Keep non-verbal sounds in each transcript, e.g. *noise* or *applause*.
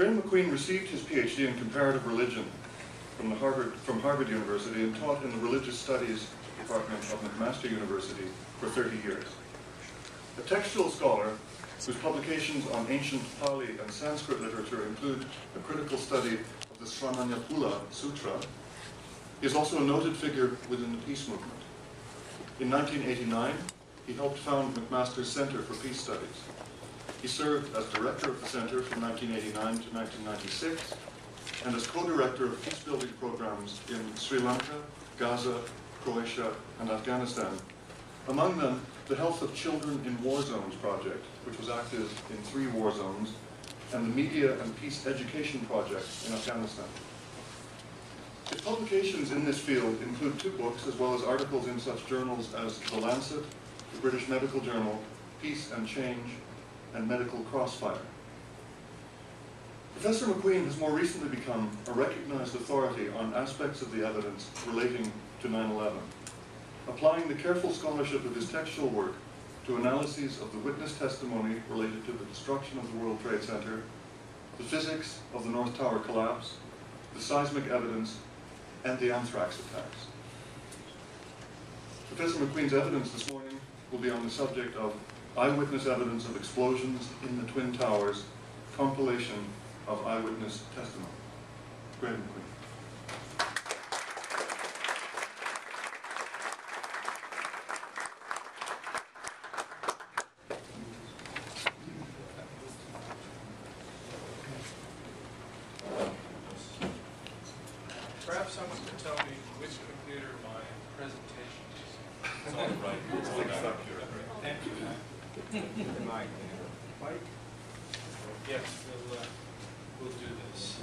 Graeme MacQueen received his PhD in comparative religion from, Harvard, from Harvard University and taught in the Religious Studies Department of McMaster University for 30 years. A textual scholar whose publications on ancient Pali and Sanskrit literature include a critical study of the Sramanyaphala Sutra, he is also a noted figure within the peace movement. In 1989, he helped found McMaster's Center for Peace Studies. He served as director of the center from 1989 to 1996 and as co-director of peace-building programs in Sri Lanka, Gaza, Croatia, and Afghanistan. Among them, the Health of Children in War Zones project, which was active in three war zones, and the Media and Peace Education project in Afghanistan. His publications in this field include two books, as well as articles in such journals as The Lancet, the British Medical Journal, Peace and Change, and Medical Crossfire. Professor MacQueen has more recently become a recognized authority on aspects of the evidence relating to 9-11, applying the careful scholarship of his textual work to analyses of the witness testimony related to the destruction of the World Trade Center, the physics of the North Tower collapse, the seismic evidence, and the anthrax attacks. Professor MacQueen's evidence this morning will be on the subject of eyewitness evidence of explosions in the Twin Towers, compilation of eyewitness testimony. Graeme MacQueen. Perhaps someone could tell me which computer my presentation is. It's on the right, it's on the back here. Thank you. Yes, we'll, uh, we'll do this.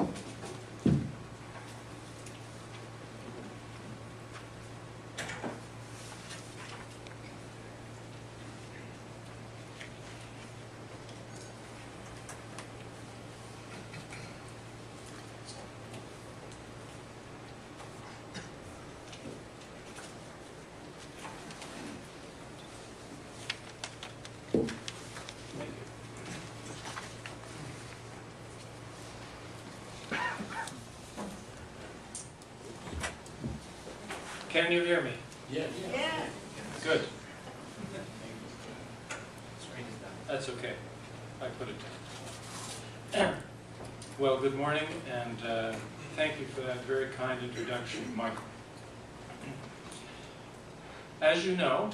Thank you. Can you hear me? Yes. Good. That's okay. I put it down. *clears throat* Well, good morning, and uh, thank you for that very kind introduction, Michael. *clears throat* As you know,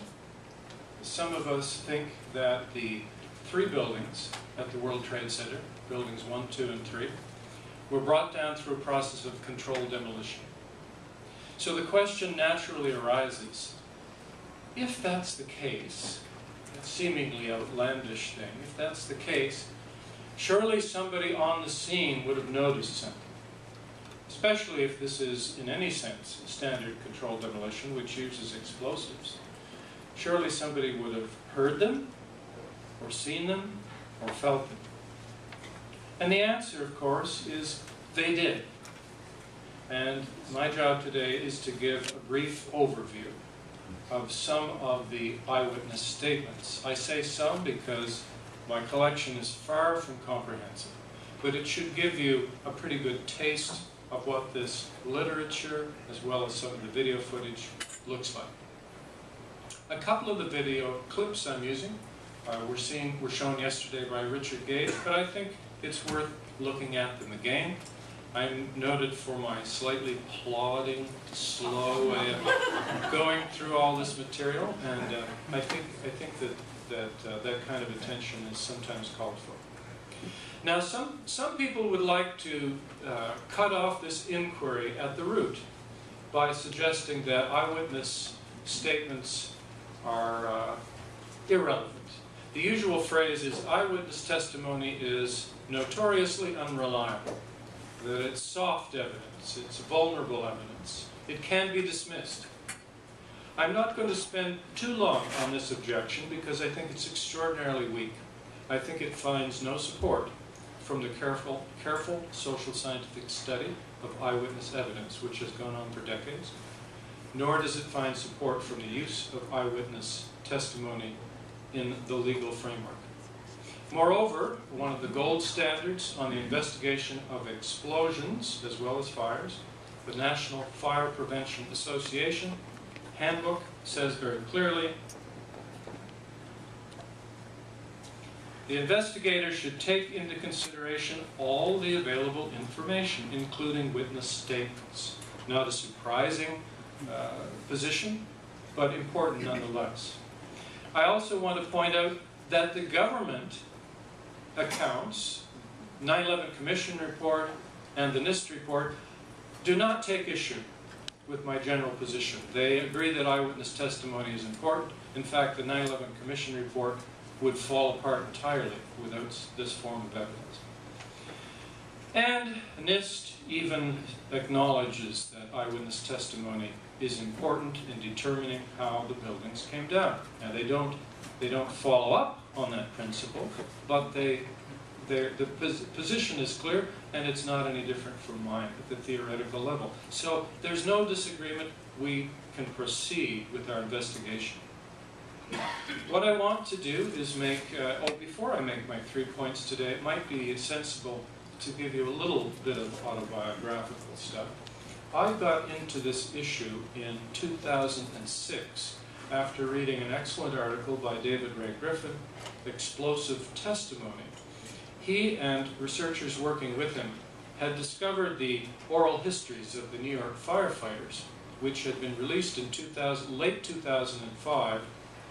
some of us think that the three buildings at the World Trade Center, buildings one, two, and three, were brought down through a process of controlled demolition. So the question naturally arises, if that's the case, a seemingly outlandish thing, if that's the case, surely somebody on the scene would have noticed something. Especially if this is, in any sense, standard controlled demolition, which uses explosives. Surely somebody would have heard them, or seen them, or felt them. And the answer, of course, is they did. And my job today is to give a brief overview of some of the eyewitness statements. I say some because my collection is far from comprehensive, but it should give you a pretty good taste of what this literature, as well as some of the video footage, looks like. A couple of the video clips I'm using uh, were seen, were shown yesterday by Richard Gage, but I think it's worth looking at them again. I'm noted for my slightly plodding, slow way of going through all this material, and uh, I think I think that that uh, that kind of attention is sometimes called for. Now, some some people would like to uh, cut off this inquiry at the root by suggesting that eyewitness statements are uh, irrelevant. The usual phrase is eyewitness testimony is notoriously unreliable that it's soft evidence, it's vulnerable evidence. It can be dismissed. I'm not going to spend too long on this objection because I think it's extraordinarily weak. I think it finds no support from the careful, careful social scientific study of eyewitness evidence, which has gone on for decades, nor does it find support from the use of eyewitness testimony in the legal framework. Moreover, one of the gold standards on the investigation of explosions as well as fires, the National Fire Prevention Association handbook says very clearly the investigator should take into consideration all the available information, including witness statements. Not a surprising uh, position, but important nonetheless. I also want to point out that the government accounts, 9/11 Commission report and the NIST report, do not take issue with my general position. They agree that eyewitness testimony is important. In fact, the 9/11 Commission report would fall apart entirely without this form of evidence. And NIST even acknowledges that eyewitness testimony is important in determining how the buildings came down. Now, they don't, they don't follow up on that principle, but they, their, the pos- position is clear, and it's not any different from mine at the theoretical level. So there's no disagreement, we can proceed with our investigation. What I want to do is make, uh, oh, before I make my three points today, it might be sensible to give you a little bit of autobiographical stuff. I got into this issue in 2006 after reading an excellent article by David Ray Griffin, Explosive Testimony. He and researchers working with him had discovered the oral histories of the New York firefighters, which had been released in 2000, late 2005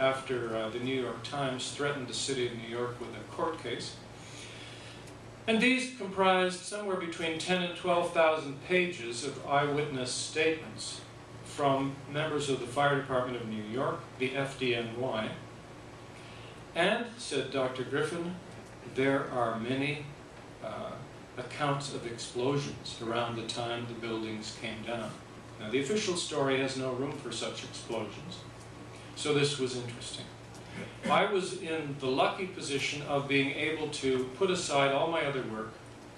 after uh, the New York Times threatened the city of New York with a court case. And these comprised somewhere between 10 and 12,000 pages of eyewitness statements from members of the Fire Department of New York, the FDNY. And, said Dr. Griffin, there are many uh, accounts of explosions around the time the buildings came down. Now, the official story has no room for such explosions, so this was interesting. I was in the lucky position of being able to put aside all my other work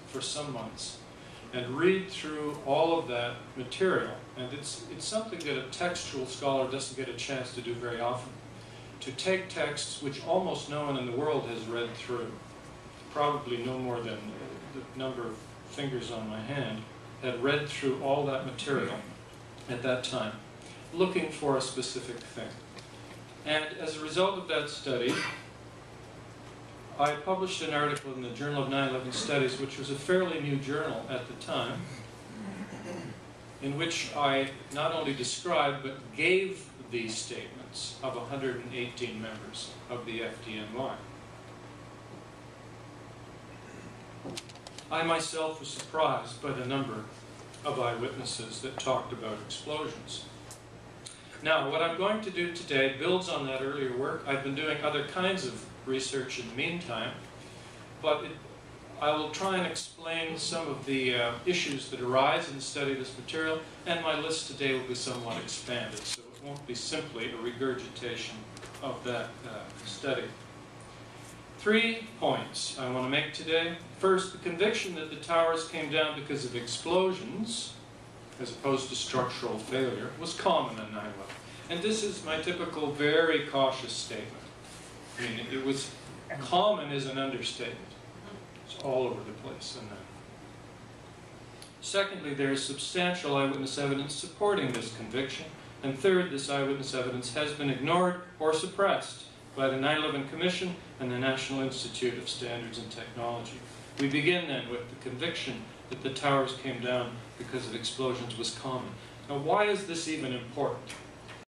for some months and read through all of that material. And it's, it's something that a textual scholar doesn't get a chance to do very often. To take texts which almost no one in the world has read through, probably no more than the number of fingers on my hand, had read through all that material at that time, looking for a specific thing. And as a result of that study, I published an article in the Journal of 9/11 Studies, which was a fairly new journal at the time, in which I not only described but gave these statements of 118 members of the FDNY. I myself was surprised by the number of eyewitnesses that talked about explosions. Now, what I'm going to do today builds on that earlier work. I've been doing other kinds of research in the meantime, but it, I will try and explain some of the uh, issues that arise in the study of this material, and my list today will be somewhat expanded, so it won't be simply a regurgitation of that uh, study. Three points I want to make today. First, the conviction that the towers came down because of explosions as opposed to structural failure, was common in 9/11. And this is my typical very cautious statement. I mean, it was common is an understatement. It's all over the place in that. Secondly, there is substantial eyewitness evidence supporting this conviction. And third, this eyewitness evidence has been ignored or suppressed by the 9/11 Commission and the National Institute of Standards and Technology. We begin then with the conviction that the towers came down because of explosions was common. Now, why is this even important?